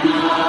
Krishna